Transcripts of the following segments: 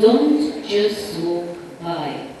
Don't just walk by.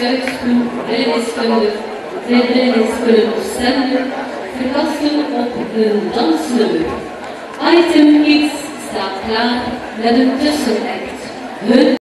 Schuitstoel brillenwiskunde, brillenwiskunde docenten vergasten op een dansnummer. Item X staat klaar met een tussenact.